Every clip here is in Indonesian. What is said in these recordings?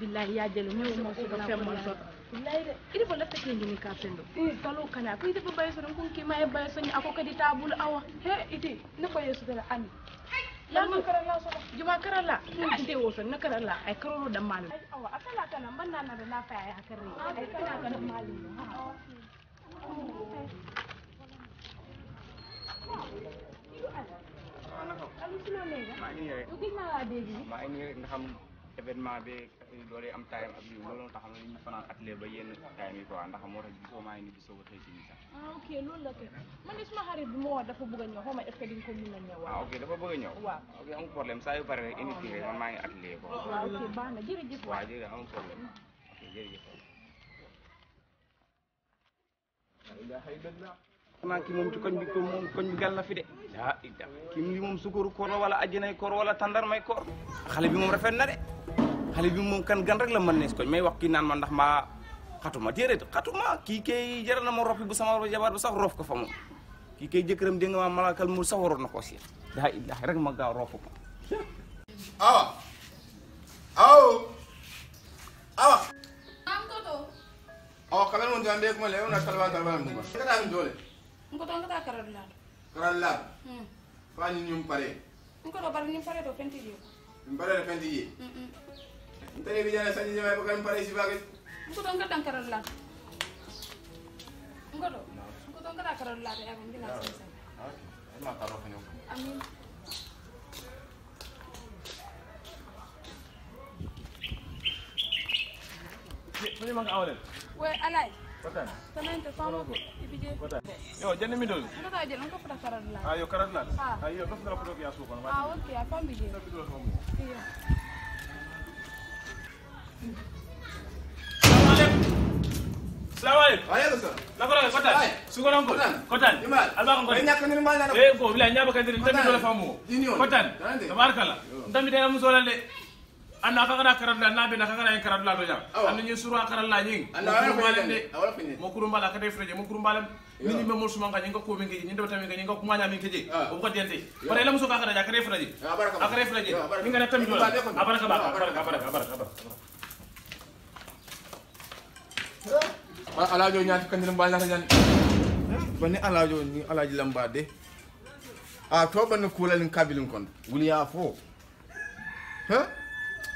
billahi ya jele ñew mo so femmol so billahi de idi fo lafta kendi ni ka fendo kalo kana ko idi fo bay so ko ki may bay so ako kadi tabul awa he idi ne ko yesu dala ani la man karalla so juma karalla ko ite wo so na karalla ay karolo da mal awa akala kana banna na da na fa ay akarre ay kana kana mali maa ngi nii rek maa ngi nii rek nga xam événement bi doole am time ak lii loolu tax na ñu fanaan atelier ba yenn time yi quoi ndax moo tax gisoo maa ngi nii di soog a xëy nii sax. Ah ok loolu la kay. Man de suma xarit bi ma dafa bëgg a ñëw xaw ma est-ce que di nga ko mun a ñëw ah ok dafa bëgg a ñëw. Waaw. Ok amul problème saa yu pare rek indi fii rek man maa ngi atelier quoi. Waaw ok baax na jërëjëf waaw jërëjëf amul problème. Ok jërëjëf. Xanaa ki moom ci koñ bi ko moom koñ bi gal na fi de yaa idda ki li moom sukuru koor la wala ajjanay koor wala tandarmay koor xale bi moom rafet na de. Xale bi moom kan gan rek la mën nees koñ may wax kii naan ma ndax maa xatuma déedéet xatuma kii kay jaral na ma roppi bu sama jabar bu sax roof ko fa moom kii kay jëkkëram dégg nga ma malakal mu sax waroon na siir yaa idda rek ma gaaw roofu ko. Awa. Awo awa. Awa kabel mun tan de kuma le una kalban kalban mun ba kada dole nko to nkoto a to fenti Kotan. Tanante famo ko. Ibije. Kotan. Yo, janni mi dol. Nko to jël nko pata karadu la. Ayo karat. Ah. Ayo dof dara ko ya su ko. Ah, okay, a fambi je. Dof dara ko mo. Iya. Assalamu alaikum. alaykum salam Nakora kotan. Ay. Su ko non ko. Kotan. Kotan. Imal. Alba ko Ay, ñàkk ni mal na Eh ko bila nyaba kan din tammi Kotan. dole famu. Dini on. Kotan. Tanante. Tabarakallah. Ndami dana mu solal de. Anna ka kana karat la nabe na ka kana karat la do jam. Anna ni suru karat la nying. anda wala ko de. awala ko ni mo kurumbala kata freje mo kurumbala mini me mo suma ngani ko mi ngi ndo tammi ngani ko kuma nya mi keje Ah. o ko diente pare la muso ka kada ja kare freje Ah, akare freje Ah, mi ngana tammi de ko. abaraka ba Ah, abaraka baraka. abaraka abaraka alajo nyaati kan dum balna tan bani alajo ni alaji lamba de a to ban kulalin kabilin kon wuli ya fo. Ha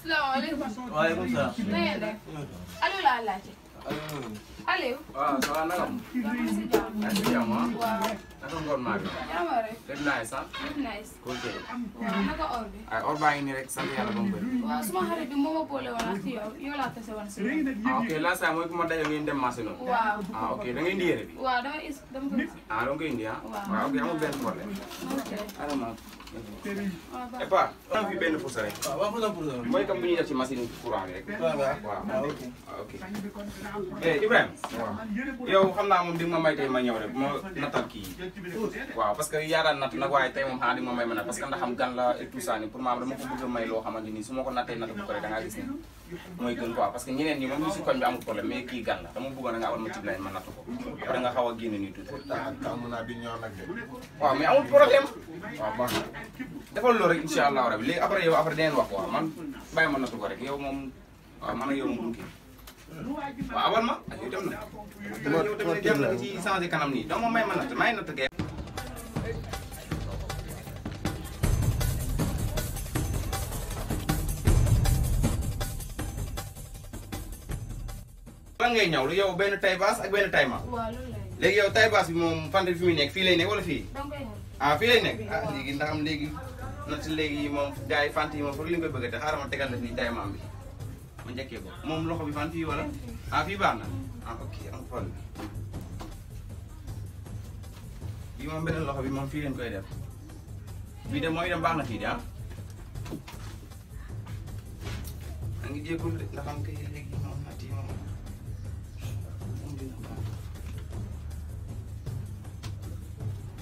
Assalamualaikum. waaleykum salaam Na ngeen def. Aliou laa laajte. Aliou. waaw ça va si jàmm. yaa ngi si jàmm ah naka ngoon maa bi jàmm rek. def naa sax Good nice. cool kay waaw naka or bi. ay or baa ngi nii rek sant yàlla ba mu bëri waaw suma xarit bi moo ma boole woon ak yow yow laa tase woon si ah ok last time mooy ku ma daje ngeen dem marché noonu waaw. ah ok da ngay indi yére bi waaw dama is dama ko ah da nga koy indi ah waaw ok amul benn problème ok. Waaw et pas am fi benn fausse rek waaw waaw mooy comme bu ñuy def ci machine courant bi rek waaw waaw. waaw waaw ok. ok. Eh Ibrahima yow xam naa moom di nga ma may tey ma ñëw rek ma nattal kii. Waaw parce que yaa daan natt nag waaye tey moom xanaa di nga ma may ma natt parce que ndax xam gan la et tout ça ni pour maam dama ko bëgg a may loo xamante ni su ma ko nattee natt bu ko rek da ngaa gis ni. Mooy gën quoi parce que ñeneen ñi moom ñu si koñ bi amul problème mais kii gan la dama bëggoon nga abal ma ci ma natt ko. Après nga xaw a génne nii tuuti. Tàmm naa di ñëw nag de. waaw mais amul problème. Waaw baax na. Defal loolu rek insha allah rabi léegi après yow après dangeen wax waaw man bàyyi ma nattu ko rek. Yow moom waaw man ak yow moom kii. Waaw abal ma. Ak yow dem na. ma yow dem na ci changé kanam nii. Donc moom may ma natt may natt lan ngay ñaw lu yow benn taille basse ak benn taille ma waaw loolu lay léegi yow taille basse bi moom fan fi muy nekk? Fii lay nekk wala fii. ah fii lay nekk? Ah léegi ndax am léegi natt léegi moom gars yi fant yi moom pour li nga bëgg a te xaaral ma tegal la taille maam bi. Ma njëkkee ko. Moom loxo bi fan fii wala? Ah fii baax na. Ah ok am problème. Bii moom beneen loxo bi moom fii leen koy def. Bii de mooy dem baax na fii de ah. Maa ngi de ndax am kay léegi moom natt yi moom dina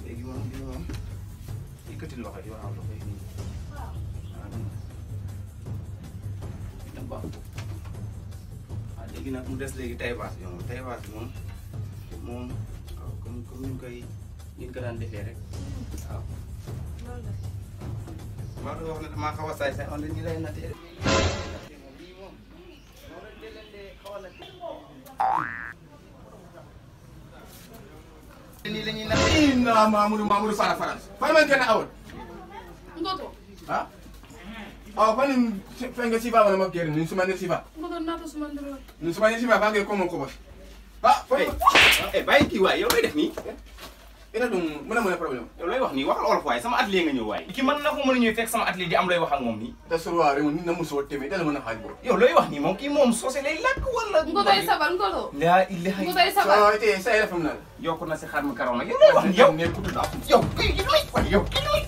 léegi moom bii moom yëkkati loxo yi waaw loxo yi nii waaw dina baax waaw léegi nag mu des léegi taybaas bi moom taybaas bi moom moom comme comme ñu koy ñu ko daan defee rek waaw. ngi wax ne damaa xaw a saay saay on dañuy lay nattee ni la ñuy naan inna Mamour Ah. Aw fan fenga siba wala ma gerin ni ina dum problème yow looy wax nii waxal olof waaye sama atelier nga ñëw waaye. ki mën na ko mën a ñëw fekk sama atelier di am looy wax ak moom nii. ta surware mo ni na muso teme dala muna haaj bo yow looy wax nii moom kii moom soose lay lakk wala. Ngoto ay sabar ngoto. laa ilaha Ngoto ay sabar. so ite sa ila famna yokk na si xar mi karaw nag yow looy wax nii yow. yow kii yow kii looy.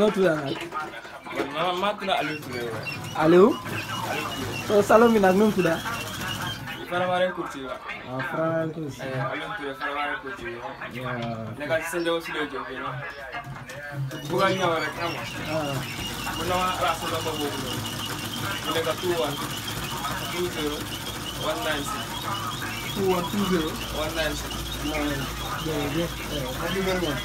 No tuda nag. man maa tudd Aliou Touré waaye. Aliou. So salon bi nag nu mu tuda? Faramaren Couture waaw. Ah, Francis. Aliou Touré Faramaren Couture waaw. Yeah. nekkal ci sa njaboot si lay jógee ñoom. bugg a ñëw rek xam nga. Ah, mun na maa ala sa number boobu noonu. mu nekk two one nine six two one nine six. Jërëjëf. Eh, Thank you very much.